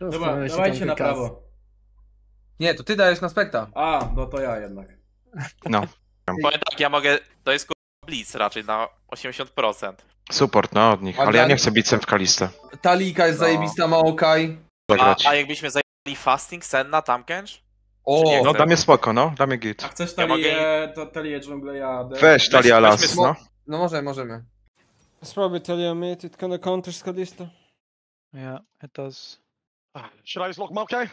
Dobra, dawajcie na prawo. Nie, to ty dajesz na spekta. A, no to ja jednak. No. Powiem tak, ja mogę. To jest kurwa blitz raczej na 80%. Support, no od nich. A Ale dla ja nie chcę bicem w Kalistę. Talika jest No. zajebista, ma okaj. A, Zagrać. a jakbyśmy zajęli fasting, Senna, Tamkench? O, No chcę. dla mnie spoko, no. Mnie git. A chcesz Ja mogę talię, to talię dżunglę jadę. Weź Talia weźmy Las, no. no możemy, możemy. It's probably Talia mid, it kinda counters Kalista. Yeah, it does. Should I just lock Maokai?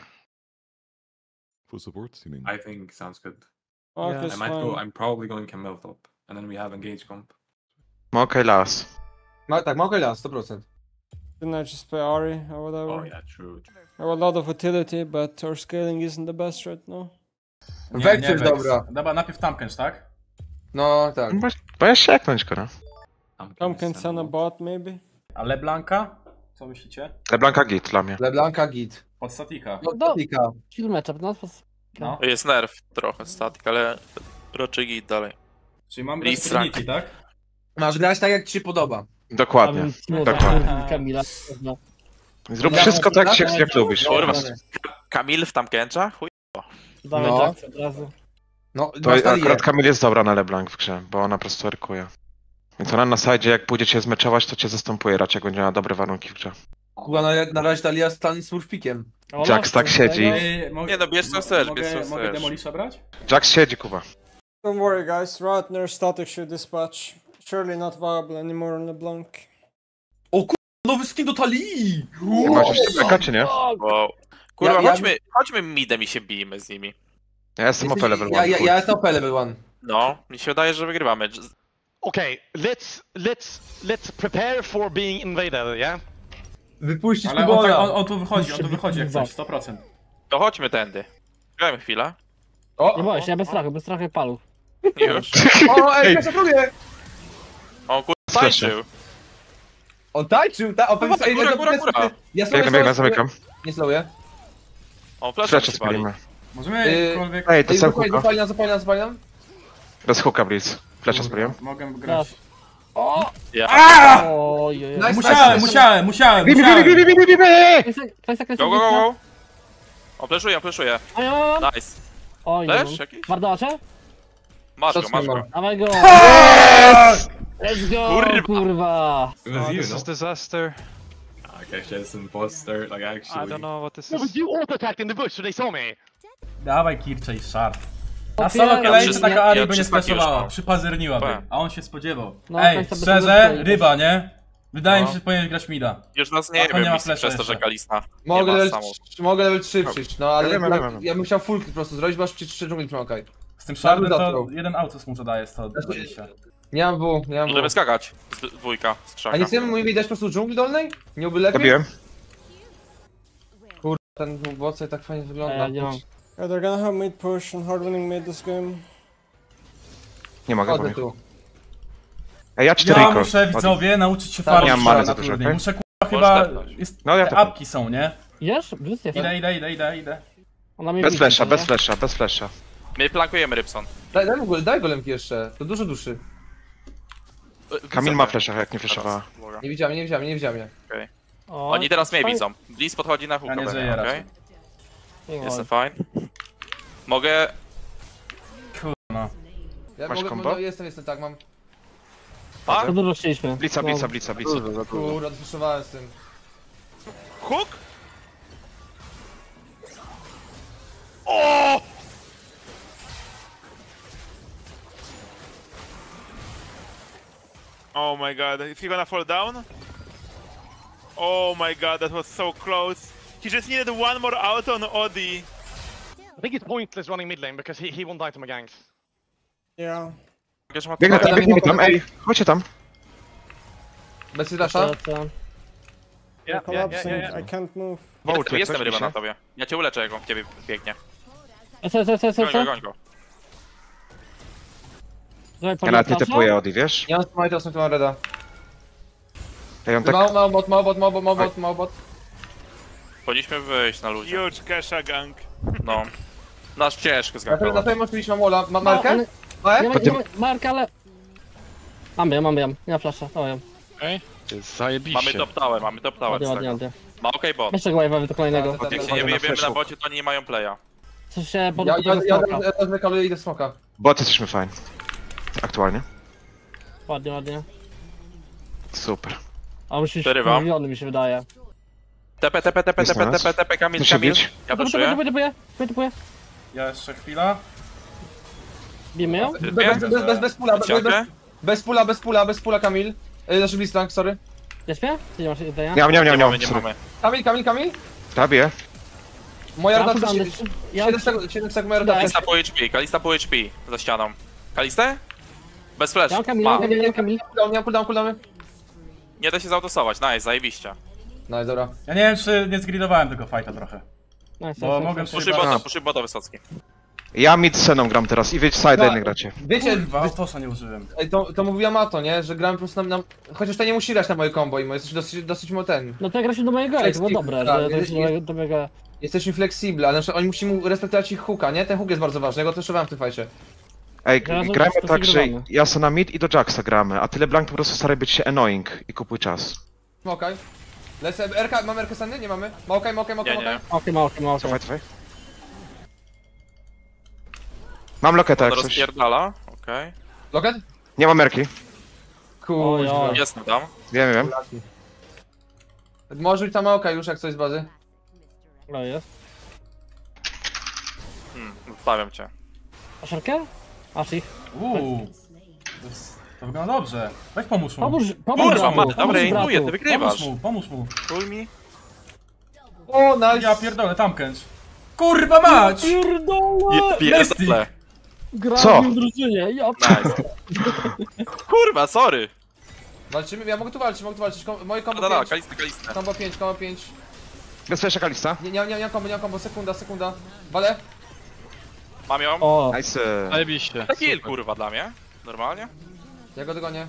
For support, you mean? I think sounds good. Okay, Yeah. I it's might go. fine. I'm probably going Camel top, and then we have engage comp. Ma last. Las. Ma, tak, ma okej las, 100%. Didn't I just play Ari or whatever? Oh yeah, true. I have a lot of utility, but our scaling isn't the best right now. Vex jest dobra. Dobra, najpierw Tamkench, tak? No tak. No, bo- Bo ja sieknąć go, no. I'm Come can send a bot maybe? A LeBlanca? Co myślicie? Leblanka git dla mnie. Leblanka git. Pod statika. No, No. Talika. Kill matchup, no. to- No. Jest nerw trochę statik, ale raczej git dalej. Czyli mamy Blitz Trinity, tak? Masz grać tak, jak ci się podoba. Dokładnie. Dokładnie. Kamila. No. Zrób Ja wszystko tak, jak, jak lubisz. Kurwa. Dobra. Kamil w Tamkencha? Chuj. Dawaj No. tak od razu. No, To masz akurat Kamil jest dobra na Leblanc w grze, bo ona po prostu erkuje. Więc ona na sajdzie, jak pójdziecie zmeczować, to cię zastępuje raczej, jak będzie miała dobre warunki w grze. Kuba na, na razie talia stan z surfpikiem. O, Jax masz tak siedzi. Nie no, bierz co chcesz, bierz co Mogę. Demolisha brać? Jax siedzi, Kuba. Don't worry guys, Ratner static should dispatch. Surely not viable anymore on LeBlanc. Nowy skin do talii! Masz już TPK, czy nie? Wow. Kurwa, Ja- ja- chodźmy, chodźmy midem i się bijmy z nimi. Ja jestem OP level Ja, ja, 1. ja jestem OP level 1. No, mi się wydaje, że wygrywamy. Okay, let's let's let's prepare for being invaded. Yeah. Wypuścić Ale on, tak, on, on tu wychodzi, on tu wychodzi jak coś, 100%. To chodźmy tędy. Grajmy chwilę. O, Nie boję się, ja bez strachu, bez strachu jak paluch. Już. o, ej, pierwsza drugie! On kurwa tańczył. On tańczył, ta, o, Góra, ej, góra, góra, góra. Ja Biegnę, biegnę, zamykam. Nie slowuję. On flash spalimy. Możemy Yy, jakkolwiek... Ej, to sam zapaliam, huka. zapaliam, zapaliam, zapaliam. Bez hooka, Blitz. Flesze spaliłem. Mogę grać. Raz. O! Ja. Oj, oj, oj. Nice. Musiałem, musiałem, musiałem, musiałem! bi, bi, bi, bi, bi, bi! Klejsa, klejsa, klejsa, Go, go, go, go. Oj, oj, oj. Nice. Oj, oj. jakiś? Wardacze? Masz go, masz go. Dawaj go! Let's go, Kurwa. kurwa! Was you, this no? is disaster. Okay, actually, it's imposter. Like I actually. don't know what this No, is. but you auto attacked in the bush, so they saw me. Dawaj Kircze i szar. Na solo kolejce taka Ari ja by nie mam. przypazerniłaby. Tak. A on się spodziewał. No, Ej, szczerze, ryba, nie? Wydaje mi No. się, że powinien grać mida. Już nas A nie nie wiem, ma przez to, że. Kalista Mogę nie ma level, mogę level 3 przyjść, no ale Ja wiem, ja, ja wiem. ja bym chciał full po prostu zrobić, bo aż przy 3 dżungli przymokaj. Z tym szardem to jeden autos mu zadaje 120. Nie mam W, nie mam Możemy W. skakać z dwójka, z A krzaka. nie chcemy mu dać po prostu dżungli dolnej? Nie byłby lepiej? Zabiłem. Ten boce tak fajnie wygląda. E, nie mam. Yeah, they're gonna have mid push and hard winning mid this game. Nie mogę, bo Chodzę mnie... tu. Ej, ja 4 Ja muszę, widzowie, nauczyć się Tak, farmić nie mam many za dużo, okej? Muszę kurwa chyba... tepnąć. Jest, No ja te apki są, nie? Jest. Idę, idę, idę, idę, idę. Ona mnie Bez widzi, flesza, nie? bez flesza, bez flesza. My plankujemy Rybson. Daj, daj, mu go, daj golemki jeszcze, to dużo duszy. Kamil ma flesza, jak nie fleszowała. Nie widziałem, nie widziałem, nie widziałem. Nie. O, Oni teraz mnie fajnie. widzą. Blitz podchodzi na Ja nie pewnie, żyję raczej. Jestem fine. Mogę... No. Ja Masz mogę, combo? no, jestem, jestem, tak, mam. A? To dużo chcieliśmy. Blica, No. blica, blica, blica. Kurde, odflaszowałem z tym. Hook? Oh my god, is he gonna fall down? Oh my god, that was so close. He just needed one more out on Odi. I think it's pointless running mid lane because he, he won't die to my ganks. Yeah. Biegnę tam, Ja nie tam, ej, chodźcie tam. Bez flasha? To- to- They're collapsing, I can't move. Jestem, jestem ryba na tobie. Ja cię uleczę, jak on w ciebie biegnie. Jest, jest, jest, jest, Goń jest. go, goń go. Ja nawet nie typuję Odi, wiesz? Nie mam smite, tu mam reda. Ej, on tak... Mało, mało bot, mało bot, mało bot, mało bot, mało bot. Powinniśmy wyjść na ludzi. Huge Kesha gang. No. Nasz ciężko Na na zgankować. pewno oczywiście mam wola. Ma No, markę? ale- Ma Nie E? ma, nie ma, marka, ale... Mamy ją, mamy ją. Nie ma flasha, dawaj ją. Mamy top tower, mamy top tower Ładnie, z ładnie, tego. ładnie. Ma okej bot. Jeszcze go wave'a do kolejnego. Tak, tak, Jak tak, się nie tak. wyjebiemy na flashu. bocie, to oni nie mają playa. Coś się pod Ja, ja, ja, smoka. ja, ja zmykaluję i idę smoka. Bot jesteśmy fajni. Aktualnie. Ładnie, ładnie. Super. A musi być Przerywa. wkurwiony, mi się wydaje. TP, TP, TP, Jest TP, na nas. TP, TP, Kamil, Kamil. bić? Ja Typuję, poszuję. typuję, typuję. Ja jeszcze chwila. Bijemy ją? Bez, bez, bez, bez, bez pula, bez, bez, Ciągle? bez pula, bez pula, bez pula, Kamil. Yy, Znaczy Blitzcrank, sorry. Jest mnie? Czy nie masz jedzenia? Nie mam, nie nie sorry. mamy. Kamil, Kamil, Kamil. Zabiję. Moja Ja rada podam, 7 ja- sekund, 7 sekund moja. Kalista po HP, Kalista po HP za ścianą. Kalistę? Bez flash. Ja mam Kamil, Ma. ja mam Kamil, ja mam Kamil. Cooldown, nie mam cooldown, cooldowny. Nie da się zautosować, nice, zajebiście. No dobra. Ja nie wiem, czy nie zgridowałem tego fighta trochę. Nice, Bo nice, mogę nice. Bota, bota Wysocki. Ja mid seną gram teraz i wiecie, side lane gracie. Wiecie, Kurwa, wy- autosa nie użyłem. Ej, to, to mówiła Mato, nie? Że grałem po prostu na, na... Chociaż to nie musi grać na moje combo i jesteś dosyć, dosyć mo- ten. No to ja gra się do mojego, ej, to było dobre, tak, że to jest- się do mojego-. Jesteśmy flexible, ale na przykład oni musimy respektować ich hooka, nie? Ten hook jest bardzo ważny, ja go też używałem w tym fajcie. Ej, Razem gramy to tak, że ja sobie na mid i do Jacksa gramy, a tyle Blank po prostu stara być się annoying i kupuj czas. Okej. Lecę, RK, mamy RK Sandy? Nie mamy? Ma okej, ma okej, ma okej, Nie, nie. okej. Okej, ma okej, ma okej. Cofaj, cofaj. Mam loketa jak To coś. rozpierdala, okej. Loket? Nie mam merki. Kurwa. Oj, Jest tam. Wiem, wiem. Może być tam okej już jak coś z bazy. No jest. Hmm, zostawiam cię. Asherkę? Ashi. Uuu. To, jest, to wygląda dobrze. Weź pomóż mu. Pomóż, pomóż Kurwa, bratu, Mate, pomóż dobra, bratu. intuję, ty Pomóż wygrywasz. mu, pomóż mu. Chuj mi. O, nice! Ja pierdolę, tam kręć. Kurwa mać! Pierdolę! Pierdolę. Gra Co? w drużynie, ja Nice. Kurwa, sorry. Walczymy, ja mogę tu walczyć, mogę tu walczyć. Kom, moje combo da, da, 5. Kalista, Kalista. Combo 5, combo 5. Bez flesza kalista. Nie, nie, nie, nie nie mam combo, sekunda, sekunda. Wale? Mam ją. O, Nice. Zajebiście. Kill, kurwa, dla mnie. Normalnie? Ja go dogonię.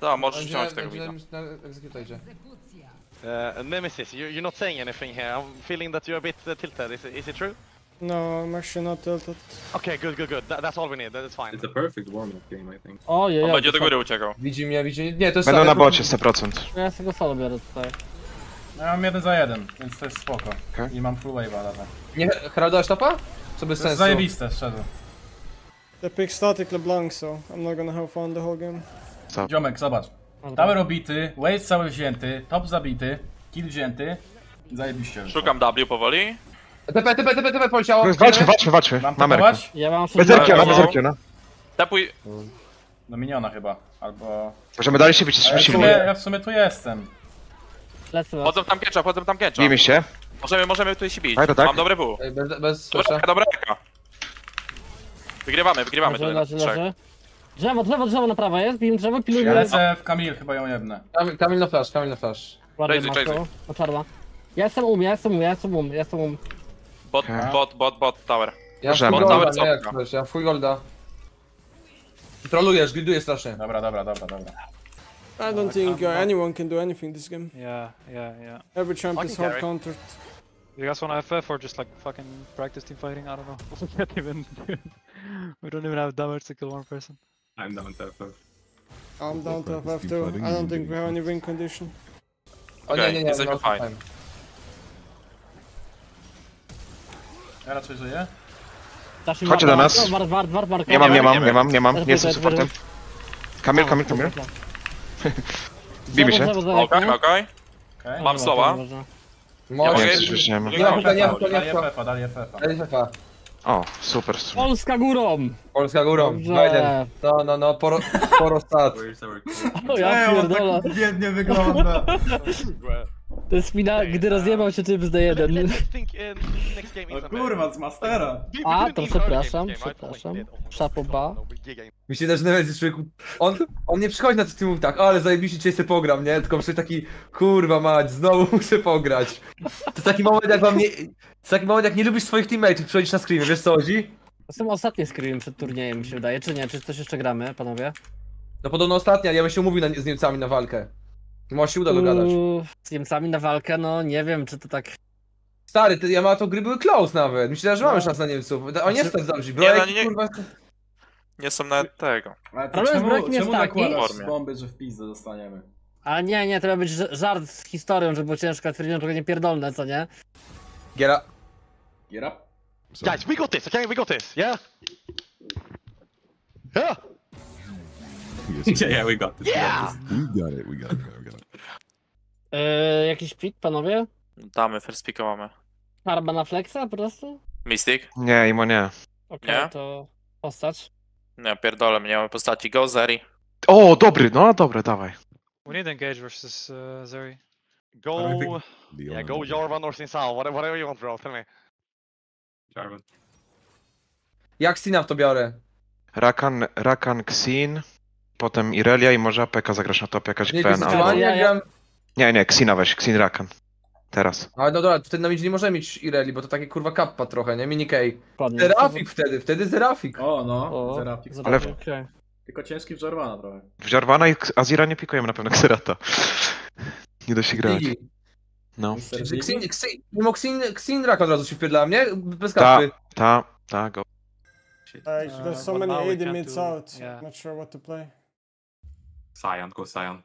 To, możesz Będzie- wziąć tego będzie widza. na execute idzie. Uh, Nemesis, you, you're not saying anything here. I'm feeling that you're a bit uh, tilted. Is it, is it true? No, I'm actually not tilted. Okay, good, good, good. That, that's all we need. That's fine. It's a perfect warm-up game, I think. ojej, On ojej. będzie do góry uciekał. Widzi mnie, widzi Nie, to jest Będą na bocie 100%. Ja z tego solo biorę tutaj. Ja mam jeden za jeden, więc to jest spoko. Okej. I mam full wave'a lata. Nie, Heraldałeś topa? Co bez To jest sensu. zajebiste, szczerze. They pick static LeBlanc, so I'm not gonna have fun the whole game. Ziomek, zobacz. Tower obity, waste cały wzięty, top zabity, kill wzięty. Zajebiście. Szukam W powoli. TP, TP, TP, TP poleciało. Walczmy, walczmy, walczmy. Mam Mam merkę. tapować? Ja mam Bez. Erkiona, no. bez Erkiona. Tapuj. Do miniona chyba, albo... Możemy dalej się jesteśmy ja, w sumie, ja w sumie tu jestem. Lecę was. Chodzą tam kiecza, chodzą tam kiecza. Bijmy się. Możemy, możemy tutaj się bić. Tak, to tak. Mam dobre W. Ej, Bez, bez Dobra, dobra. Wygrywamy, wygrywamy Leży. Drzewo, drzewo, drzewo na prawo jest, bijmy drzewo, pilujmy. Ja lecę w Kamil, chyba ją jebnę. Kamil, Kamil na flash, Kamil na flash. Ładnie. No czarna. Ja jestem um, ja jestem um, ja jestem um, ja jestem um. Bot, bot, bot, bot, tower. Ja Możemy. full golda, Nawet nie jak ja full golda. Trolujesz, gridujesz strasznie. Dobra, dobra, dobra, dobra. I don't think uh, anyone can do anything this game. Yeah, yeah, yeah. Every champ is hard countered. You guys wanna FF or just like fucking practice team fighting? I don't know. Can't even. We don't even have damage to kill one person. I'm down to FF. I'm down to FF too. I don't think we have any win condition. O nie, nie, nie, jesteśmy no, fine. fine. Ja raczej żyję. Chodźcie do nas. wart, wart, Nie mam, nie mam, nie mam, nie mam. Nie jestem supportem. Kamil, Kamil, Kamil. Bijmy się. Okej, okej. Mam slowa. Mogę- Nie, coś już nie ma. Nie ma pytań, nie ma pytań, nie ma Daję pytań. FF-a, daję FF-a. Daj FF-a. O, super. super. Polska górą! Polska górą. Dobrze. Biden. No, no, no, poro, poro stat. O ja pierdolę. biednie wygląda. To jest mina, gdy rozjebał się typ z D1. Let's think uh, next game is O kurwa, z Mastera. A, to przepraszam, przepraszam. Oh, we did. Oh my Szapo God. ba. No. Mi się też Nemesis człowieku, on, on nie przychodzi na tych filmów tak, ale zajebiście dzisiaj sobie pogram, nie? Tylko przychodzi taki, kurwa mać, znowu muszę pograć. To jest taki moment jak wam nie, to jest taki moment jak nie lubisz swoich teammateów, przychodzisz na screamie, wiesz co chodzi? To są ostatnie screeny przed turniejem, mi się wydaje. Czy nie? Czy coś jeszcze gramy, panowie? No podobno ostatnia, ja bym się umówił na, z Niemcami na walkę. Może się uda dogadać. Uuu, Z Niemcami na walkę, no nie wiem, czy to tak... Stary, ty, ja ma to gry były close nawet, myślę, że mamy No. szansę na Niemców. Oni nie są tak dobrzy, Nie, bro, no nie- kurwa... Nie są nawet tego. Ale to Problem czemu, jest czemu taki- nakładasz Formie. bomby, że w pizdę dostaniemy? Ale nie, nie, to miał być żart z historią, żeby było ciężko, a stwierdziłem, że nie pierdolne, co nie? Giera. Get up. Guys, we got this, okay? We got this, yeah? Yeah! Yes, yeah, yeah, we got this. Yeah! we got it. We got it. We got it. Yy, jakiś pik, panowie? Damy, first picka mamy. Arma na flexa po prostu? Mystic? Nie, imo nie. Okej, Nie? to postać. Nie, pierdolę, mnie mamy postaci. Go, Zeri. O, dobry, no dobre, dawaj. We need engage versus uh, Zeri. Go... Yeah, go Leon. Jarvan or Sin Sao, whatever, whatever you want bro, tell me. Jarvan. Jak Stina w to biorę? Rakan, Rakan, Xin, potem Irelia i może APK zagrasz na top jakaś Nie, Gwen, albo... działanie, Ja- ja-. Nie, nie, Xina weź, Xin Rakan. Teraz. Ale no dobra, wtedy na midzie nie możemy mieć Ireli, bo to takie kurwa kappa trochę, nie? Mini K. Dokładnie. Zerafik wtedy, wtedy Zerafik. O, no, O, Zerafik. Ale- okej. Tylko ciężki w Jarvana trochę. W Jarvana i Azira nie pikujemy na pewno Xerata. Nie da się grać. Digi. No. Mr. Czy Digi? Xin, Xin, mimo Xin, Xin Rak od razu się wpierdla mnie? Bez Ta, kapy. ta, ta, go. Uh, there's so many AD mids do- out. yeah. Not sure what to play. Sion, go Sion.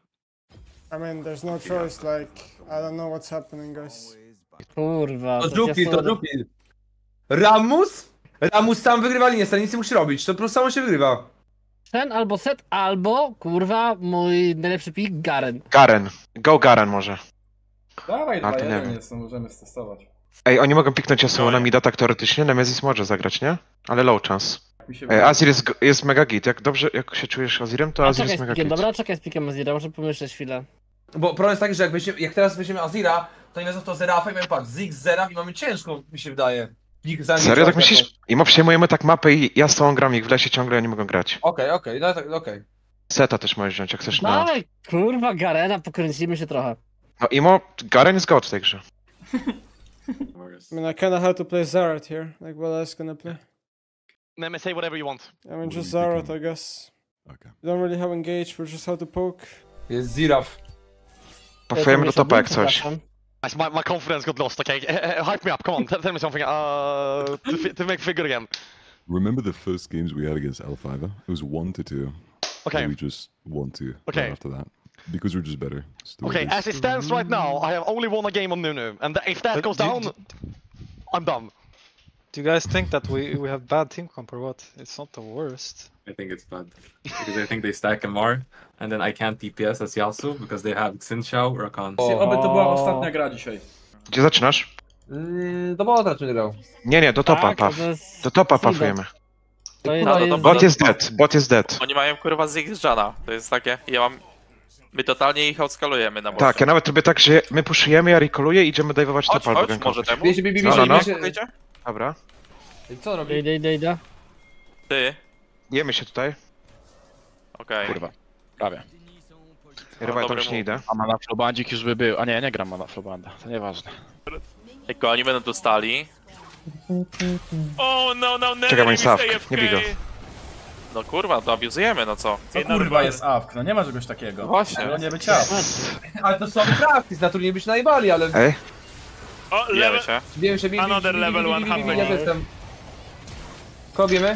I mean, there's no choice. Like, I don't know what's happening, guys. Kurwa. To jest Jupil, to Jupil. Ramus? Ramus sam wygrywa linię, stary, nic nie musi robić, to po prostu samo się wygrywa. Ten albo set, albo kurwa mój najlepszy pik Garen. Garen. Go Garen może. Dawaj, A, to nie 2-1 wiem. jest, no możemy stestować. Ej, oni mogą piknąć Yasuo No na nie. mida tak teoretycznie, Nemesis może zagrać, nie? Ale low chance. Mi się Ej, wydaje. Azir jest, jest mega git. Jak dobrze, jak się czujesz Azirem, to A Azir czekaj jest z mega pikiem, git. dobra? Czekaj z pikiem Azira, muszę pomyśleć chwilę. Bo problem jest taki, że jak, weźmiemy, jak teraz weźmiemy Azira, to nie wezmą to Zerafa i mamy patrz, Ziggs, Zeraf i mamy ciężko, mi się wydaje. Za- Serio tak myślisz? Imo przejmujemy tak mapę i ja z tą gram ich w lesie ciągle oni mogą grać. Okej, okej, no tak, okej. Seta też możesz wziąć, jak chcesz na... Dawaj, kurwa Garena, pokręcimy się trochę. No Imo, Garen jest god w tej grze. I mean, I kinda have to play Zarat here. Like, what else gonna play? Let me say whatever you want. I mean, just Zarat. I guess. Okay. We don't really have engage. We just have to poke. Jest Ziraf. Pofujemy do topa jak coś. Przepraszam. My, my confidence got lost, okay? Hype me up, come on, tell, tell me something, uh, to, fi- to make figure again. Remember the first games we had against L5? It was one to two. Okay. And we just won two Okay. right after that because we're just better. It's the way Okay, as it stands right now, I have only won a game on Nunu, and if that But goes do- down, do- I'm done. Do you guys think that we, we have bad team comp or what? It's not the worst. I think it's bad. Because I think they stack MR, and then I can't DPS as Yasuo because they have Xin Shao, Rakan. Oby to była ostatnia gra dzisiaj. Gdzie zaczynasz? Yy, do bota raczej grał. Nie, nie, do topa, Tak, paw. to. Do topa Seabot. pafujemy. To No, no. Bot jest dead, bot jest dead. Oni mają kurwa Ziggs Jana. To jest takie, ja mam... My totalnie ich outskalujemy na bocie. Tak, ja nawet robię tak, że my puszujemy, ja recoluję i idziemy dajwować Chodź, topa albo chodź, może temu? Bierzcie, bierzcie, No, bierzcie, no, no. Wyjdzie? Dobra. Co robi? Idę, idę, idę. Ty. Jemy się tutaj. Okej. Kurwa, prawie. Ryba tam dobry już nie move. idę. A mana flowbandzik już by był. A nie, ja nie gram mana flowbanda, to nieważne. Jak oni będą tu stali. Oh no, no, never Czekaj, leave Sawk, nie bij go. No kurwa, to abuzujemy, no co? Co kurwa jest AFK? No nie ma czegoś takiego. No właśnie. Może nie być AFK. Ale to są practice, na turniej byś najbali, ale... Ej, Bijemy level. się. Bijemy się, bijemy, Another bijemy, level bijemy, bijemy, 100. bijemy, ja jestem. Kogo bijemy?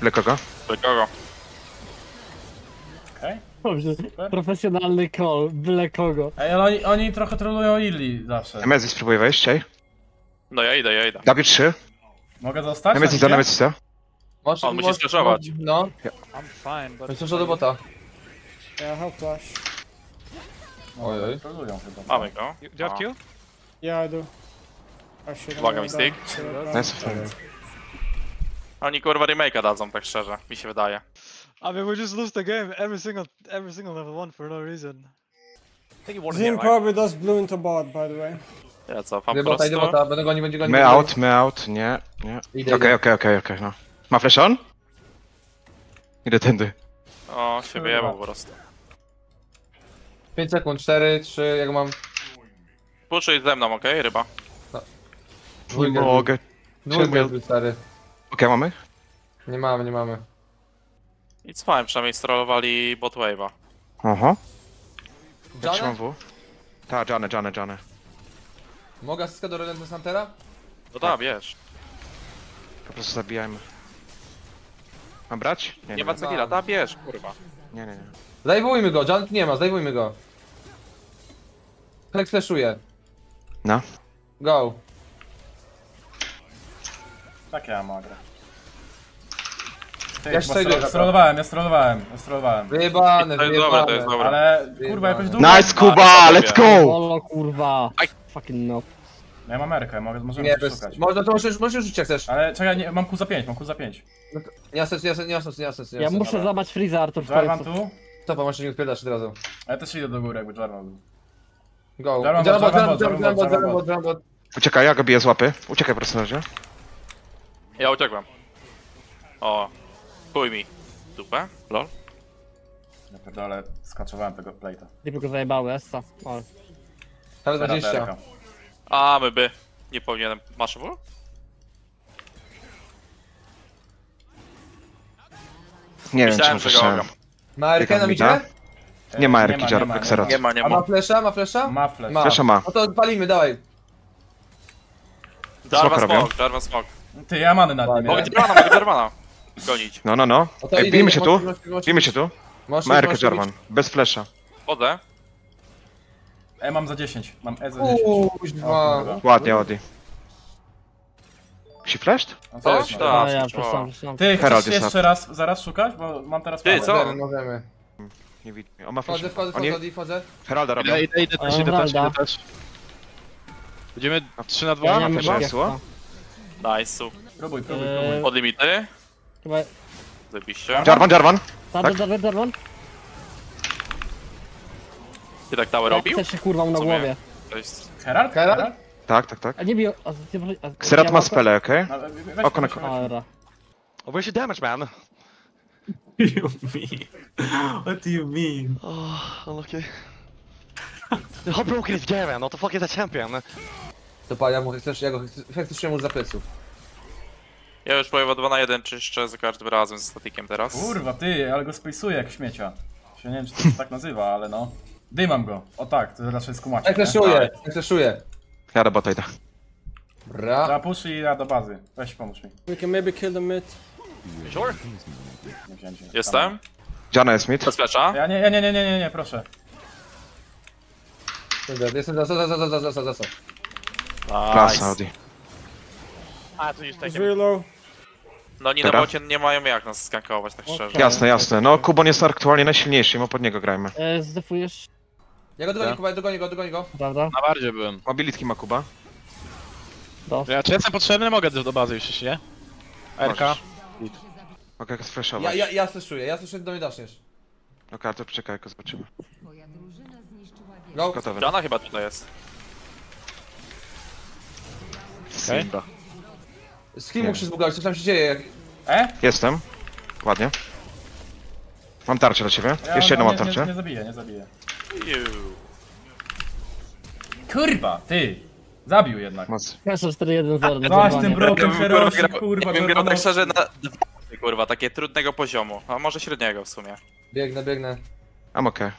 dla kogo? Do kogo? Okej. Dobrze. Profesjonalny call, byle kogo. Ej, ale oni, oni trochę trolują Illi zawsze. Nemesis spróbuję wejść, ej. No ja idę, ja idę. W3. Mogę zostać? na Nemesisa, midzie? Możesz, On musi możesz- skraszować. No, I'm fine, but... myślę, że do bota. Yeah, I have flash. Oj, oj. Trolują chyba. co? Mamy go. You, do you have Q? Yeah, I do. I should Uwaga. Nice. Oni kurwa remake'a dadzą, tak szczerze, mi się wydaje. I mean, we just lose the game every single every single level one for no reason. You right? probably does blue into bot, by the way. Ja cofam Idę po bota, idę bota, będę gonił, będzie gonił. My out, my out, nie, nie. Idę, Okej, idę. okej, okej, okej, no. Ma flash on? Idę tędy. O, się wyjebał po prostu. 5 sekund, 4, 3, jak mam... Puszuj ze mną, okej, ryba? Nie Dwójkę, mogę. Okej, dwójkę zbyt stary. mamy? Nie mamy, nie mamy. I fajnie, przynajmniej strollowali bot wave'a. Oho. Ja trzymam W. Ta, Jane, Jane, Jane. Mogę asyska do Relentless Huntera? No da, bierz. Po prostu zabijajmy. Mam brać? Nie, Nie nie, ma cegila, da, bierz, kurwa. nie, nie, nie. Zdejmujmy go, Jan nie ma, zdejmujmy go. Flex flashuje. No. Go. Tak ja mogę. Ty, Ja się stro- zajdę. strollowałem, ja strollowałem, ja strollowałem. Wyjebane, To jest wyjebane. dobre, to jest dobre. Ale kurwa jakoś długo. Nice Kuba, let's go! Olo kurwa. Aj. Fucking no. Ja mam Amerykę, mogę, możemy Nie, coś bez... szukać. Można to możesz, możesz rzucić jak chcesz. Ale czekaj, nie, mam Q za 5, mam Q za 5. Nie ma sensu, nie ma sensu, nie ma sensu, nie ma sensu. nie ma Ja sensu. muszę złamać Freeza Artur w Jarvan końcu. tu? Topa, możesz nie odpierdać od razu. A ja też idę do góry, jakby Jarvan był. Go. Jarvan Jarvan Jarvan Jarvan. Uciekaj, ja go biję z łapy. Uciekaj po prostu na razie. Ja uciekłem. O. Chuj mi. Dupę? Lol. Ja pierdolę, skaczowałem tego plate'a. Nie go zajebały, Essa. O. Nawet 20. Terka. A, my by. Nie powinienem. Masz w? Nie wiem, Myślałem, czy że go. Ma Erkę nam Witam, idzie? Nie ma Erki, nie Jar- Xerath. Nie ma, nie A ma. ma flesza, ma flesza? Ma flash. Flesza ma. No to palimy, dawaj. Jarvan Smoka robią. Smok, Jarvan Smok. Ty, ja many nad nim, Mogę nie? Jarvana, mogę Jarvana. Gonić. No, no, no. No to Ej, idę, bijmy się tu. możesz- możesz- możesz- Bijmy się tu. możesz- Ma Erkę możesz- Jarvan. Bez flesza. Chodzę. E mam za 10, mam E za 10. O, Kuźwa. Ładnie, Odi. Si flashed? No co jest? tak. no? A ja przeszłam. Ty, Herald chcesz jest jeszcze raz, zaraz szukać? Bo mam teraz Ty, co? Możemy, możemy. Nie widzę. On ma Wchodzę, flash. wchodzę, On wchodzę, nie... Odi, wchodzę. Heralda robią. Idę, idę, idę też, idę też, idę też. Będziemy 3 na Ja 2? nie mam flasha jak jest, ło? Nice. Próbuj, próbuj, Eee, próbuj. Pod limity. Chyba... Zajebiście. Jarvan, Jarvan. Jarvan, Jarvan, Jarvan. Ty tak Jak robił? chcesz się kurwa mu na głowie. To jest... Herald? Herald? Herald? Tak, tak, tak. A nie bił... A, ty, a, ja ma spele, okej? No, we- weź, Oko na weź, weź, A, weź. dobra. Oh, where's your damage, man? you mean? What do you mean? Oh, unlucky. How broken is Garen? What the fuck is that champion? To pa, ja mu chcesz, ja go chcę mu za pleców. Ja już powiem 2 na 1 czyszczę za każdym razem z statikiem teraz. Kurwa, ty, ale go spejsuję jak śmiecia. Się nie wiem, czy to się tak nazywa, ale no. Dymam go. O tak, to raczej skumacie. Fleszuję, jak fleszuję. Ja do bota idę. Bra. Push i ja do bazy. Weź pomóż mi. We can maybe kill the mid. Sure. Nie. Jestem. Jana jest mid. Bez flasha. Ja nie, nie, nie, nie, nie, nie, proszę. Jestem, jestem za, za, za, za, za, za, za, za, za. Klasa, Nice. So you It's take very low. No oni na Dobra. bocie nie mają jak nas skankować, tak szczerze. Jasne, jasne. No, Kubon jest aktualnie najsilniejszy, my pod niego grajmy. E, zdefujesz, Ja go dogonię, Ja? Kuba, dogonię go, dogonię go. prawda? Na bardzie byłem. Mobility ma Kuba. Dos. Ja czy jestem potrzebny? Mogę do do bazy już nie? RK. Możesz. Mogę go Ja, sflashować. ja, ja fleszuję, ja fleszuję, do mnie daszniesz. Okej, to poczekaj, jak go zobaczymy. Go. Gotowe. Jana chyba tutaj jest. Simba. Z kim mógł się zbugować, co tam się dzieje? Jak... E? Jestem. Ładnie. Mam tarczę dla ciebie. Ja Jeszcze jedną no, mam nie, nie, tarczę. nie zabiję, nie zabiję. Kurwa, ty! Zabił jednak. Moc. Proszę 4-1-0 na Zaś ten zerwanie. broken Ja bym się kurwa rośnie, kurwa, ja bym grał tak szczerze na dwa, kurwa, takie trudnego poziomu. A może średniego w sumie. Biegnę, biegnę. Mam okej.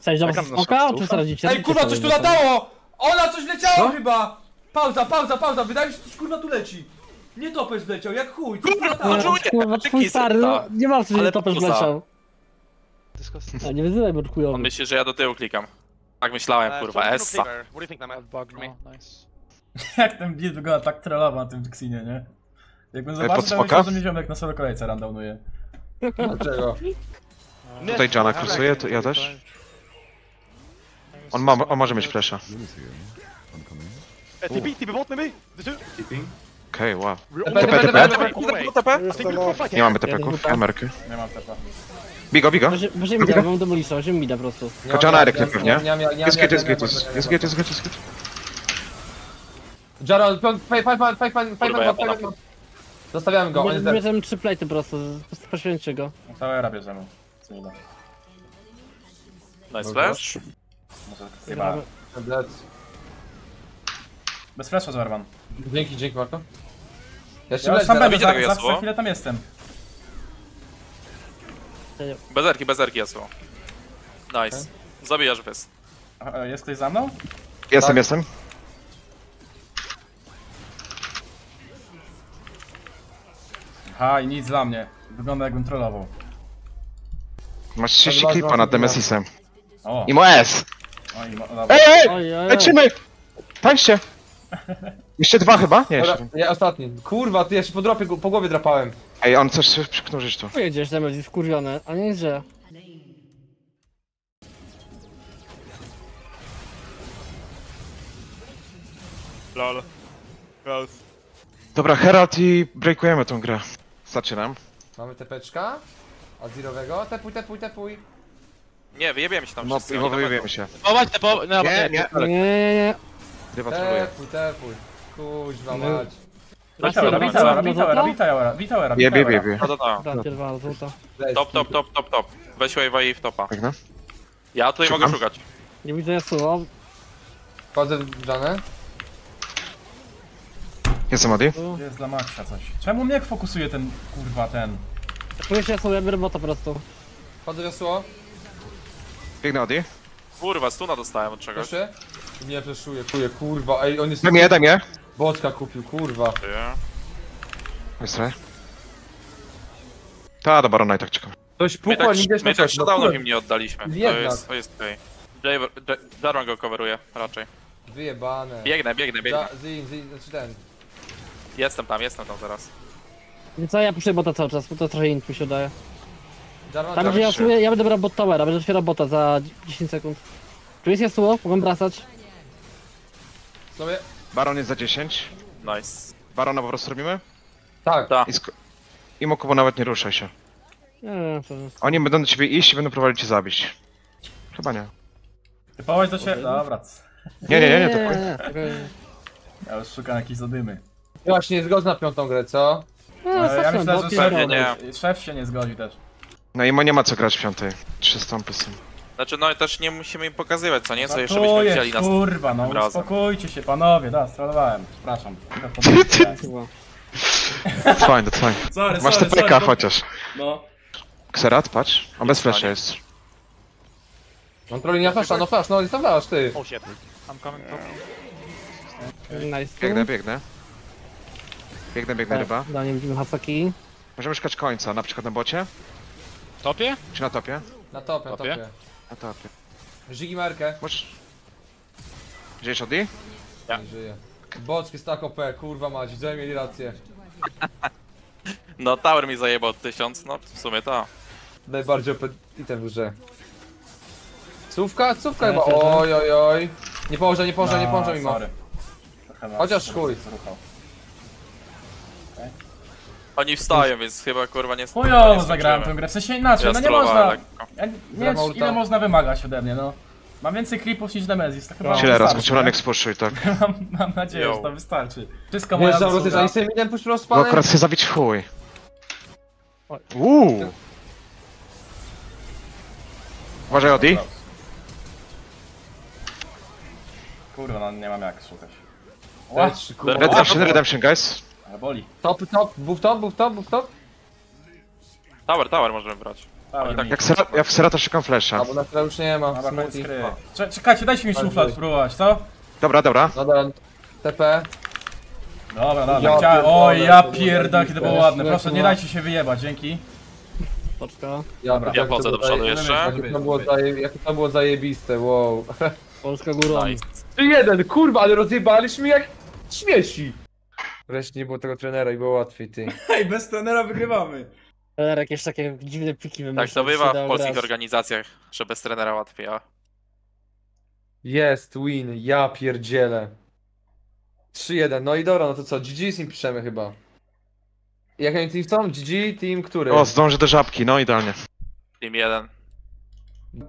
Chcesz do Czekam na smoka, szybko. czy co radzicie? Ej, kurwa, coś tu latało! Ona coś leciało chyba! Pauza, pauza, pauza, wydaje mi się, że coś kurwa tu leci. Nie topesz leciał, jak chuj, Kurwa, to czuję! Kurwa, twój stary, no, nie ma co, Ale że topesz pokusa. wleciał. A nie wyzywaj, bo On chujowy. myśli, że ja do tyłu klikam. Tak myślałem, Uh, kurwa, no Essa. cleaver. What do you think, Namet? Bug, For me? no, nice. Jak ten build wygląda tak trollowo na tym Xinie, nie? Jakbym zobaczył, to smoka? myślał, że mnie ziomek na solo kolejce randomuje. Dlaczego? Tutaj Jana krosuje, to ja też. On, ma, on może mieć flasha. Uh, TP, TP bot? The two? Keeping? Okej, wow. TP, TP? Nie mamy TP-ków, Amerki. Nie mam TP. Bigo, bigo. Może mi da, mam demolisa, że mi da po prostu. Kaczana Erek nie pewnie. Jest git, jest git, jest git, jest git, jest git. Jarol, Zostawiamy go, on jest Bierzemy trzy plejty po prostu, poświęćcie go. Całe Arabia bierzemy. Co. Nice flash. Chyba... Bez flasha zerwam. Dzięki, dzięki Marko. Ja się Ja zaraz. będę, za, za, chwilę tam jestem. Bezerki, bezerki jasło. Nice. Zabijasz wys. A, a, Jest ktoś za mną? Jestem, Tak. jestem. Ha, i nic dla mnie. Wygląda jakbym trollował. Masz 30 Ale klipa nad. Nemesisem. I mo S! Ej, ej! Lecimy! Tańczcie! Jeszcze dwa chyba? Nie, Dobra, jeszcze. ja ostatni. Kurwa, ty jeszcze po dropie po głowie drapałem. Ej, on coś chce przyknurzyć tu. Pojedziesz, Nemesis, jest wkurwiony, a nie, że... Lol. Close. Dobra, Herald i breakujemy tą grę. Starczy nam. Mamy tepeczka. Od zerowego. Tepuj, tepuj, tepuj. Nie, wyjebiemy się tam No wszyscy. i oni na wyjebiemy pewno. się. Te po... No, Nie, nie, nie. Nie, nie, nie. Ryba troluje. Tepuj, tepuj. Kuźwa No. mać. Witałera, witałera, witałera, witałera, witałera, Bie, bie, bie, witałera. bie. No to to. Da, pierwa, złota. Weź, Top, top, top, top, top. Weź wave'a i w topa. Tak, no. Ja tutaj Szukam. mogę szukać. Nie widzę Yasuo. Wchodzę w Janę. Jestem Adi. Jest dla Maxa coś? Czemu mnie fokusuje ten, kurwa, ten? Czujesz Yasuo, ja biorę bota po prostu. Wchodzę w jasło. Biegnę Adi. Kurwa, stuna dostałem od czegoś. Proszę. Nie fleszuję, kuję, kurwa. Ej, on jest... Daj mnie, daj mnie. Boczka kupił, kurwa. Ty. Wysraj. Ta, do Barona i tak czekam. Ktoś My pukła, tak, nigdy my tak dawno im nie oddaliśmy. To Jednak. jest, to jest okej. Okay. Jarvan go coveruje raczej. Wyjebane. Biegnę, biegnę, biegnę. Ja, zin, zin, znaczy ten. Jestem tam, jestem tam zaraz. Więc co, ja puszczę bota cały czas, bo to trochę int mi się daje. Jarvan, Tam gdzie Jarvan. Yasuo, ja będę brał bot towera, będę otwierał bota za 10 sekund. Tu jest Yasuo, mogą brasać. Sobie. Baron jest za 10. Nice. Barona po prostu robimy? Tak. Tak. I, sk- I Mokubo nawet nie ruszaj się. Nie, nie, to jest... Oni będą do ciebie iść i będą próbowali cię zabić. Chyba nie. Typować do ciebie? Dobra. Nie, nie, nie, nie, to nie, nie, spokojnie. Ja już szukam jakiejś zadymy. Właśnie, jest zgodna na piątą grę, co? No, ja myślę, że pewnie dobry. nie. szef, szef się nie zgodzi też. No i ma nie ma co grać w piątej. Trzy stąpy są. Znaczy, no i też nie musimy im pokazywać, co nie? Co jeszcze Żartuję, byśmy chcieli nas... kurwa, no razem. uspokójcie się panowie, da, strollowałem, przepraszam. To fajne, to fajne. Sorry, Masz sorry, TPK sorry, chociaż. No. Xerat, patrz. On bez fajnie. jest. On trolli na flasha, no flash, no jest to flash, ty. Oh shit. I'm coming top. Nice. Biegnę, biegnę. Biegnę, biegnę ryba. Da, nie widzimy Hasaki. Możemy szukać końca, na przykład na bocie? Topie? Czy na topie? Na topie, na Topie? topie. Na topie. Żygi markę. Możesz... Gdzieś Odi? Ja. Nie żyje. Boczki jest tak OP, kurwa mać, widzowie mieli rację. No, tower mi zajebał 1000, no w sumie to. Najbardziej OP item w grze. Cówka? Cówka chyba, oj oj oj. Nie położę, nie położę, nie No, położę mimo. sorry. Trochę was Chociaż chuj. Oni wstają, więc chyba kurwa nie Chujowo zagrałem tę grę, w sensie inaczej, Ja no nie można... Ja, nie wiem, ile można wymagać ode mnie, no. Mam więcej klipów niż Nemezis, to chyba No. Tyle raz, wystarczy, skończyłem nie? spuszczuj, tak. mam, mam nadzieję, Yo. że to wystarczy. Wszystko moja zasługa. rozjeżdżanie sobie midem puść Bo rozpany. akurat chcę zabić chuj. Uuu. Uważaj Odi. Kurwa, no nie mam jak szukać. Redemption, redemption guys. Ale boli. Top, top, buff top, buff top, buff top. Tower, tower możemy brać. Tower tak. Jak sera, ja w Serata szukam flasha. A bo na tyle już nie ma. Dobra, koniec Smoothie. gry. Cze- Czekajcie, dajcie mi szuflad spróbować, co? Dobra, dobra. No dobra, TP. Dobra, dobra, Ja chciałem... pierdolę, Oj, ja to było pierdolę, kiedy to było ładne. Proszę, nie dajcie się wyjebać, dzięki. Poczka. Ja, Dobra. jak Ja to wchodzę do przodu jeszcze. Jakie to było, zaje... jakie to było zajebiste, wow. Polska górą. Nice. jeden, kurwa, ale rozjebaliśmy jak śmieci. Wreszcie nie było tego trenera i było łatwiej, ty. Hej, bez trenera wygrywamy. Trener jakieś takie dziwne pliki Tak wymyślił. to bywa w polskich organizacjach, że bez trenera łatwiej, a... Jest, win, ja pierdzielę. 3-1, no i dobra, no to co, GG z nim piszemy chyba. Jak oni team są? GG, team który? O, zdążę do żabki, no idealnie. Team 1.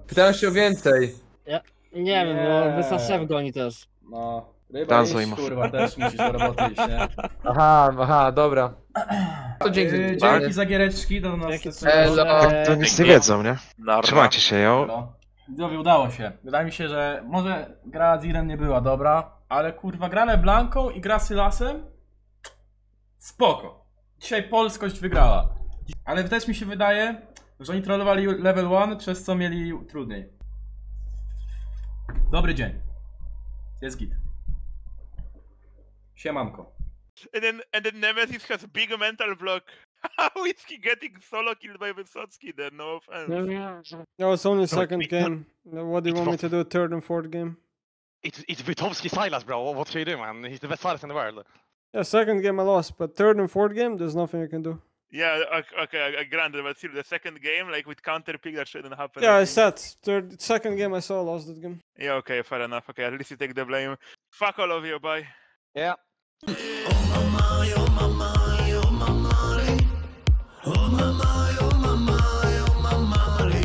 Pytałem się o więcej. Nie wiem, Nie. no wysa szef goni też. No, ryba Danzo iść, kurwa, też musisz do roboty iść, nie? Aha, aha, dobra. To dzięki. Yy, dzięki. za giereczki, do nas Elo. To nic nie wiedzą, nie? Narwa. Trzymajcie się, jo. No. Widzowie, udało się. Wydaje mi się, że może gra z Irem nie była dobra, ale kurwa, gra Leblanką i gra Sylasem? Spoko. Dzisiaj polskość wygrała. Ale też mi się wydaje, że oni trollowali level 1, przez co mieli trudniej. Dobry dzień. Jest git. Siemanko. And then and then Nemesis has a big mental block. How is he getting solo killed by Wysocki then? No offense. No, it's only No, second it- game. Now, What do you want me to do? Third and fourth game? It's it's Vitovsky Silas, bro. What, what should you do, man? He's the best Silas in the world. Yeah, second game I lost, but third and fourth game, there's nothing I can do. Yeah, okay, okay, I- I granted, but still, the second game, like with counter pick, that shouldn't happen. Yeah, I think. said third, second game I saw I lost that game. Yeah, okay, fair enough. Okay, at least you take the blame. Fuck all of you, bye. Yeah. Oh mamãe, oh mamãe.